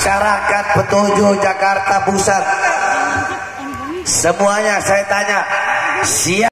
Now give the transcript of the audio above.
masyarakat petujuh Jakarta Pusat. Semuanya saya tanya siap